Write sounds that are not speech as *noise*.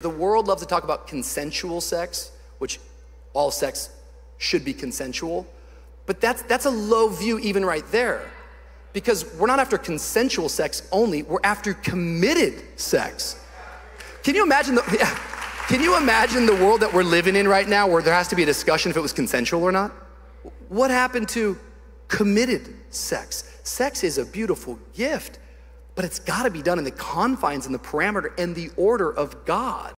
The world loves to talk about consensual sex, which all sex should be consensual, but that's, that's a low view even right there. Because we're not after consensual sex only, we're after committed sex. Can you imagine the, *laughs* yeah, can you imagine the world that we're living in right now where there has to be a discussion if it was consensual or not? What happened to committed sex? Sex is a beautiful gift, but it's got to be done in the confines and the parameter and the order of God.